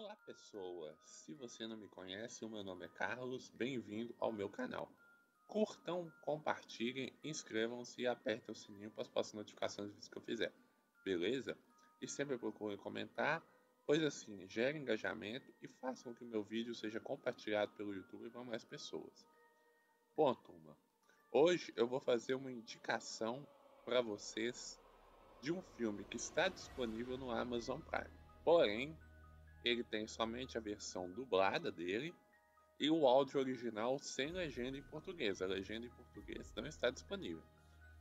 Olá pessoas, se você não me conhece, o meu nome é Carlos, bem-vindo ao meu canal. Curtam, compartilhem, inscrevam-se e apertem o sininho para as próximas notificações dos vídeos que eu fizer, beleza? E sempre procurem comentar, pois assim gera engajamento e façam que meu vídeo seja compartilhado pelo YouTube para mais pessoas. Bom turma, hoje eu vou fazer uma indicação para vocês de um filme que está disponível no Amazon Prime, porém ele tem somente a versão dublada dele e o áudio original sem legenda em português. A legenda em português não está disponível.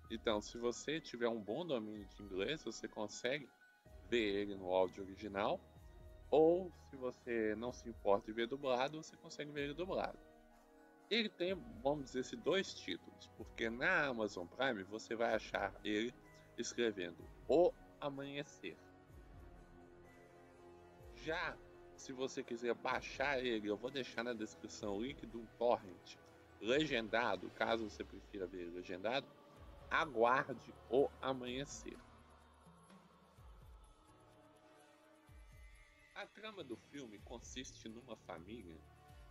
Então, se você tiver um bom domínio de inglês, você consegue ver ele no áudio original. Ou, se você não se importa de ver dublado, você consegue ver ele dublado. Ele tem, vamos dizer assim, dois títulos, porque na Amazon Prime você vai achar ele escrevendo O Amanhecer. Já se você quiser baixar ele, eu vou deixar na descrição o link do torrent legendado, caso você prefira ver legendado. Aguarde o amanhecer. A trama do filme consiste numa família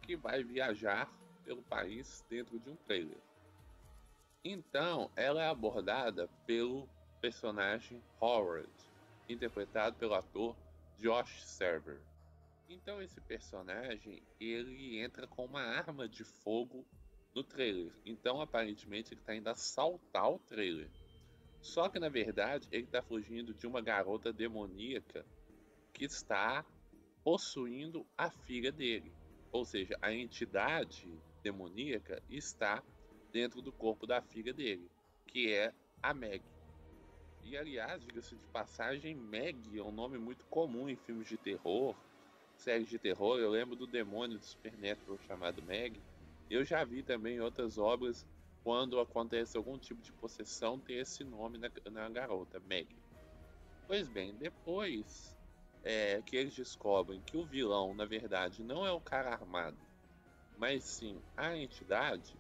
que vai viajar pelo país dentro de um trailer. Então, ela é abordada pelo personagem Howard, interpretado pelo ator Josh Server. Então esse personagem ele entra com uma arma de fogo no trailer. Então aparentemente ele está indo assaltar o trailer. Só que na verdade ele está fugindo de uma garota demoníaca que está possuindo a filha dele. Ou seja, a entidade demoníaca está dentro do corpo da filha dele, que é a Meg. E aliás, diga-se de passagem, Meg é um nome muito comum em filmes de terror, séries de terror. Eu lembro do demônio do Supernatural chamado Meg. Eu já vi também outras obras quando acontece algum tipo de possessão ter esse nome na, na garota, Meg. Pois bem, depois é, que eles descobrem que o vilão, na verdade, não é o cara armado, mas sim a entidade,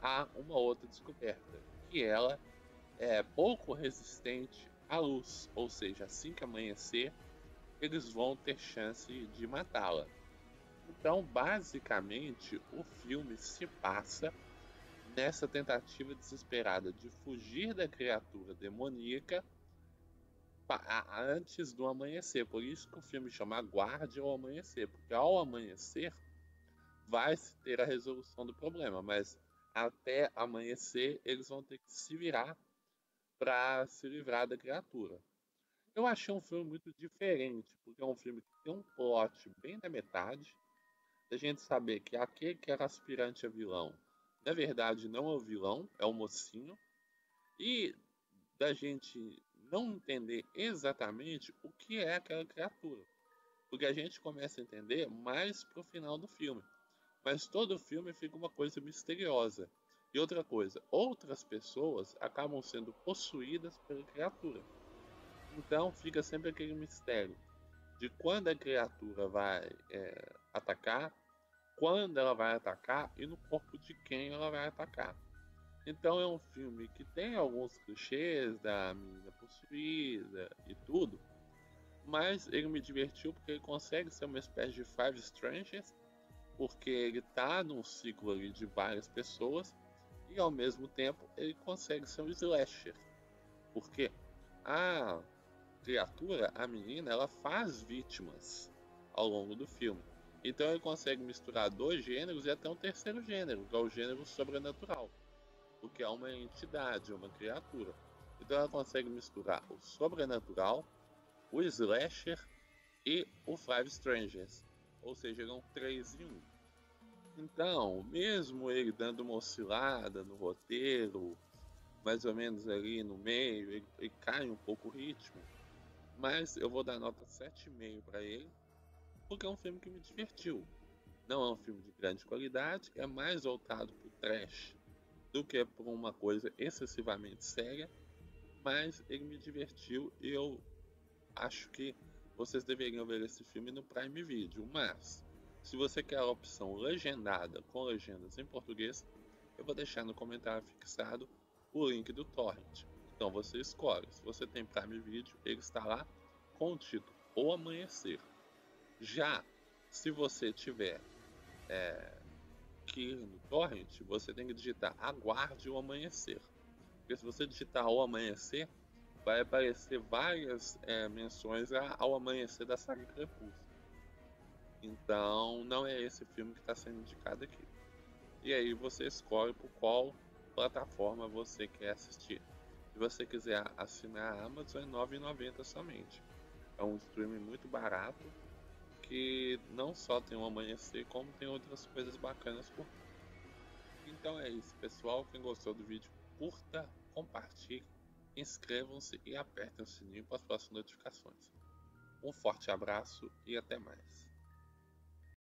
há uma outra descoberta, que ela é pouco resistente à luz, ou seja, assim que amanhecer, eles vão ter chance de matá-la. Então, basicamente, o filme se passa nessa tentativa desesperada de fugir da criatura demoníaca antes do amanhecer. Por isso que o filme chama Guarde ao Amanhecer, porque ao amanhecer vai se ter a resolução do problema, mas até amanhecer eles vão ter que se virar para se livrar da criatura. Eu achei um filme muito diferente, porque é um filme que tem um plot bem na metade, da gente saber que aquele que era aspirante a vilão, na verdade não é o vilão, é o mocinho, e da gente não entender exatamente o que é aquela criatura. Porque a gente começa a entender mais pro final do filme. Mas todo o filme fica uma coisa misteriosa. E outra coisa, outras pessoas acabam sendo possuídas pela criatura. Então fica sempre aquele mistério de quando a criatura vai é, atacar, quando ela vai atacar e no corpo de quem ela vai atacar. Então é um filme que tem alguns clichês da menina possuída e tudo, mas ele me divertiu porque ele consegue ser uma espécie de Five Strangers, porque ele tá num ciclo ali de várias pessoas e ao mesmo tempo ele consegue ser um slasher. Porque a criatura, a menina, ela faz vítimas ao longo do filme. Então ele consegue misturar dois gêneros e até um terceiro gênero, que é o gênero sobrenatural, o que é uma entidade, uma criatura. Então ela consegue misturar o sobrenatural, o slasher e o Five Strangers, ou seja, eram três em um. Então, mesmo ele dando uma oscilada no roteiro, mais ou menos ali no meio, ele, ele cai um pouco o ritmo. Mas eu vou dar nota 7,5 para ele, porque é um filme que me divertiu. Não é um filme de grande qualidade, é mais voltado para o trash do que para uma coisa excessivamente séria, mas ele me divertiu e eu acho que vocês deveriam ver esse filme no Prime Video. Mas se você quer a opção legendada com legendas em português, eu vou deixar no comentário fixado o link do torrent. Então você escolhe. Se você tem Prime Video, ele está lá com o título O Amanhecer. Já se você tiver é, que ir no torrent, você tem que digitar aguarde o amanhecer. Porque se você digitar o amanhecer, vai aparecer várias é, menções ao amanhecer da saga Crepúsculo. Então, não é esse filme que está sendo indicado aqui. E aí você escolhe por qual plataforma você quer assistir. Se você quiser assinar a Amazon, é R$ 9,90 somente. É um streaming muito barato que não só tem um amanhecer, como tem outras coisas bacanas por Então é isso, pessoal. Quem gostou do vídeo, curta, compartilhe, inscrevam-se e apertem o sininho para as próximas notificações. Um forte abraço e até mais.